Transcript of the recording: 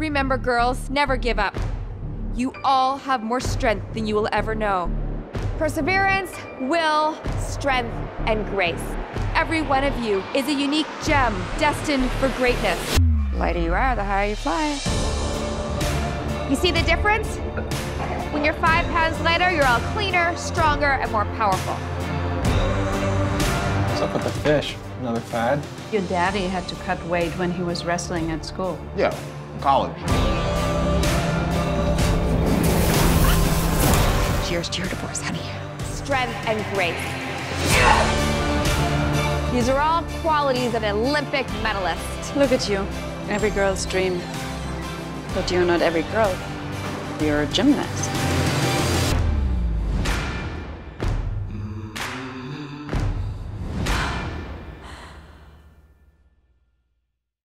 Remember, girls, never give up. You all have more strength than you will ever know. Perseverance, will, strength, and grace. Every one of you is a unique gem destined for greatness. The lighter you are, the higher you fly. You see the difference? When you're five pounds lighter, you're all cleaner, stronger, and more powerful. What's up with the fish? Another fad? Your daddy had to cut weight when he was wrestling at school. Yeah, college. Cheers to your divorce, honey. Strength and grace. These are all qualities of an Olympic medalist. Look at you. Every girl's dream. But you're not every girl. You're a gymnast.